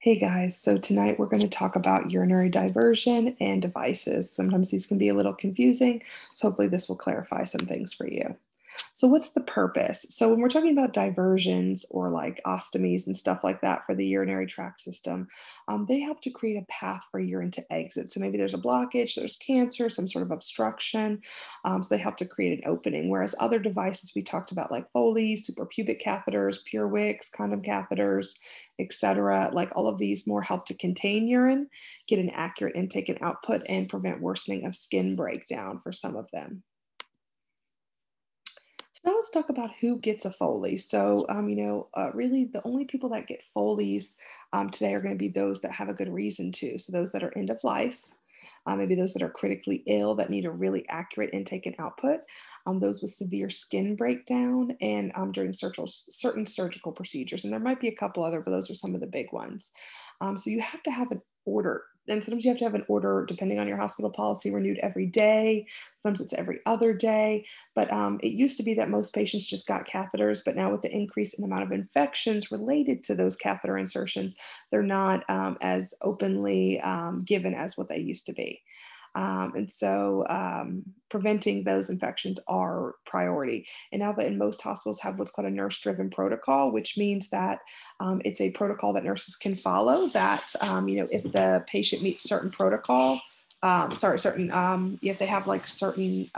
Hey guys, so tonight we're going to talk about urinary diversion and devices. Sometimes these can be a little confusing, so hopefully this will clarify some things for you. So, what's the purpose? So, when we're talking about diversions or like ostomies and stuff like that for the urinary tract system, um, they help to create a path for urine to exit. So, maybe there's a blockage, there's cancer, some sort of obstruction. Um, so, they help to create an opening. Whereas other devices we talked about, like Foley's, suprapubic catheters, PureWick's, condom catheters, etc., like all of these more help to contain urine, get an accurate intake and output, and prevent worsening of skin breakdown for some of them. Let's talk about who gets a Foley. So, um, you know, uh, really the only people that get Foleys um, today are going to be those that have a good reason to. So those that are end of life, uh, maybe those that are critically ill that need a really accurate intake and output, um, those with severe skin breakdown, and um, during surgical, certain surgical procedures. And there might be a couple other, but those are some of the big ones. Um, so you have to have an order and sometimes you have to have an order depending on your hospital policy renewed every day. Sometimes it's every other day. But um, it used to be that most patients just got catheters but now with the increase in amount of infections related to those catheter insertions they're not um, as openly um, given as what they used to be um, and so um, preventing those infections are priority. And now that in most hospitals have what's called a nurse driven protocol, which means that um, it's a protocol that nurses can follow that, um, you know, if the patient meets certain protocol, um, sorry, certain, um, if they have like certain,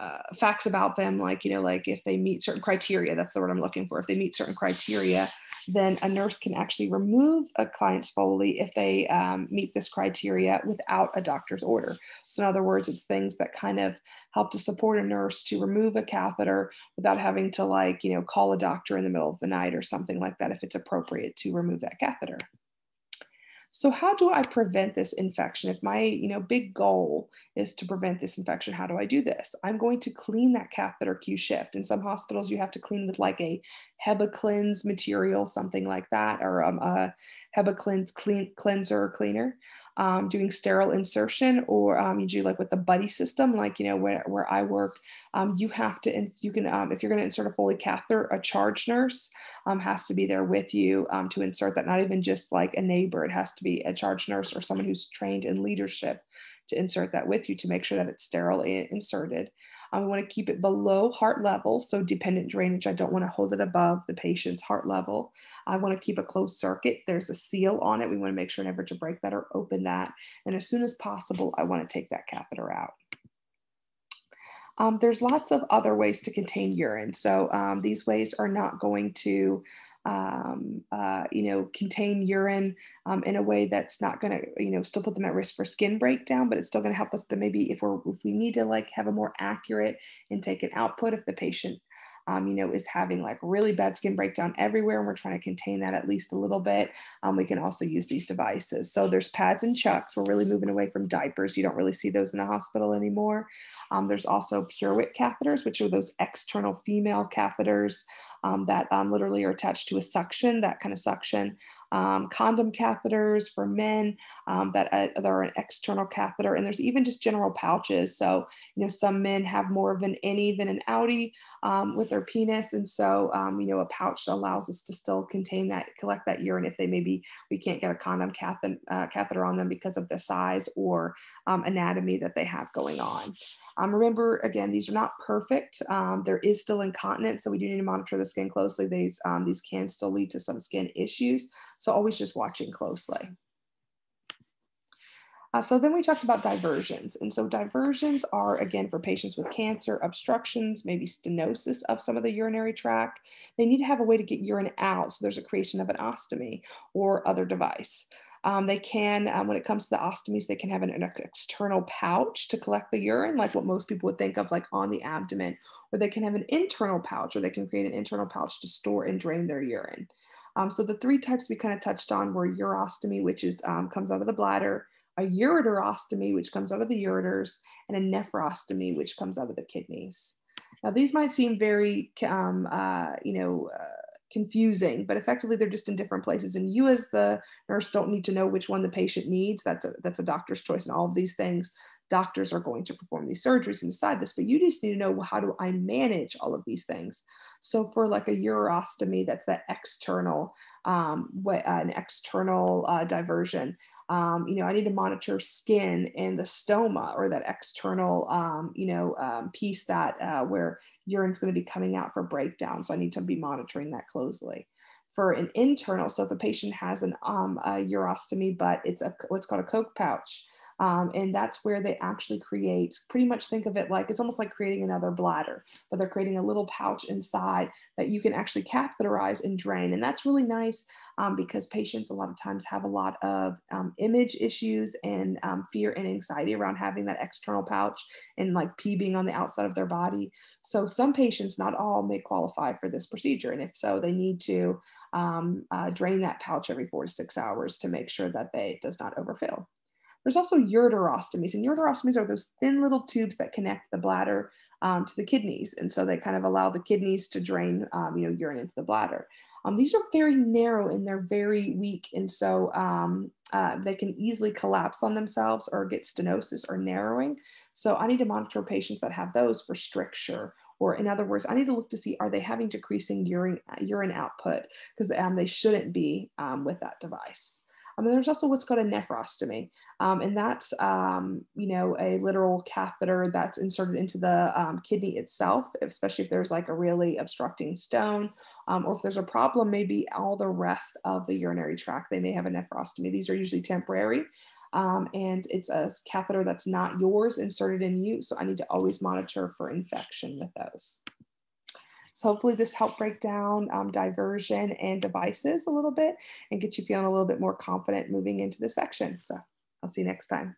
uh, facts about them, like, you know, like if they meet certain criteria, that's the word I'm looking for. If they meet certain criteria, then a nurse can actually remove a client's Foley if they um, meet this criteria without a doctor's order. So, in other words, it's things that kind of help to support a nurse to remove a catheter without having to, like, you know, call a doctor in the middle of the night or something like that if it's appropriate to remove that catheter. So how do I prevent this infection? If my, you know, big goal is to prevent this infection, how do I do this? I'm going to clean that catheter Q shift. In some hospitals, you have to clean with like a HEPA material, something like that, or um, a HEPA clean, cleanser cleaner um, doing sterile insertion or um, you do like with the buddy system, like, you know, where, where I work, um, you have to, you can, um, if you're going to insert a Foley catheter, a charge nurse um, has to be there with you um, to insert that, not even just like a neighbor, it has to be a charge nurse or someone who's trained in leadership to insert that with you to make sure that it's sterile inserted. We want to keep it below heart level. So dependent drainage, I don't want to hold it above the patient's heart level. I want to keep a closed circuit. There's a seal on it. We want to make sure never to break that or open that. And as soon as possible, I want to take that catheter out. Um, there's lots of other ways to contain urine. So um, these ways are not going to um, uh, you know, contain urine um, in a way that's not going to, you know, still put them at risk for skin breakdown, but it's still going to help us to maybe if we're if we need to like have a more accurate intake and output if the patient um, you know, is having like really bad skin breakdown everywhere, and we're trying to contain that at least a little bit, um, we can also use these devices. So there's pads and chucks. We're really moving away from diapers. You don't really see those in the hospital anymore. Um, there's also PureWick catheters, which are those external female catheters um, that um, literally are attached to a suction, that kind of suction um, condom catheters for men that, uh, are an external catheter. And there's even just general pouches. So, you know, some men have more of an innie than an outie with their penis. And so, um, you know, a pouch allows us to still contain that, collect that urine if they maybe we can't get a condom catheter, uh, catheter on them because of the size or um, anatomy that they have going on. Um, remember, again, these are not perfect. Um, there is still incontinence, so we do need to monitor the skin closely. These, um, these can still lead to some skin issues. So always just watching closely. Uh, so then we talked about diversions. And so diversions are, again, for patients with cancer, obstructions, maybe stenosis of some of the urinary tract. They need to have a way to get urine out. So there's a creation of an ostomy or other device. Um, they can, um, when it comes to the ostomies, they can have an, an, external pouch to collect the urine, like what most people would think of, like on the abdomen, or they can have an internal pouch, or they can create an internal pouch to store and drain their urine. Um, so the three types we kind of touched on were urostomy, which is um, comes out of the bladder, a ureterostomy, which comes out of the ureters, and a nephrostomy, which comes out of the kidneys. Now, these might seem very, um, uh, you know, uh, confusing, but effectively they're just in different places. And you as the nurse don't need to know which one the patient needs. That's a, that's a doctor's choice and all of these things. Doctors are going to perform these surgeries and decide this, but you just need to know well, how do I manage all of these things? So for like a urostomy, that's that external um, what uh, an external uh, diversion. Um, you know, I need to monitor skin and the stoma or that external, um, you know, um, piece that uh, where urine's going to be coming out for breakdown. So I need to be monitoring that closely for an internal. So if a patient has an um, a urostomy, but it's a what's called a Kock pouch, um, and that's where they actually create, pretty much think of it like it's almost like creating another bladder, but they're creating a little pouch inside that you can actually catheterize and drain. And that's really nice um, because patients a lot of times have a lot of um, image issues and um, fear and anxiety around having that external pouch and like pee being on the outside of their body. So some patients, not all, may qualify for this procedure. And if so, they need to um, uh, drain that pouch every four to six hours to make sure that they, does not overfill. There's also ureterostomies, and ureterostomies are those thin little tubes that connect the bladder um, to the kidneys, and so they kind of allow the kidneys to drain, um, you know, urine into the bladder. Um, these are very narrow and they're very weak, and so um, uh, they can easily collapse on themselves or get stenosis or narrowing. So I need to monitor patients that have those for stricture or in other words, I need to look to see are they having decreasing urine urine output because um, they shouldn't be um, with that device. Um, and there's also what's called a nephrostomy, um, and that's um, you know a literal catheter that's inserted into the um, kidney itself, especially if there's like a really obstructing stone, um, or if there's a problem, maybe all the rest of the urinary tract, they may have a nephrostomy. These are usually temporary. Um, and it's a catheter that's not yours inserted in you. So I need to always monitor for infection with those. So hopefully this helped break down um, diversion and devices a little bit and get you feeling a little bit more confident moving into the section. So I'll see you next time.